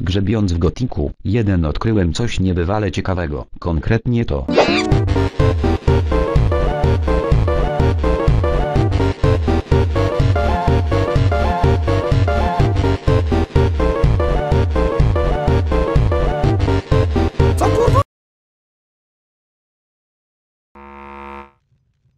Grzebiąc w gotiku, jeden odkryłem coś niebywale ciekawego, konkretnie to.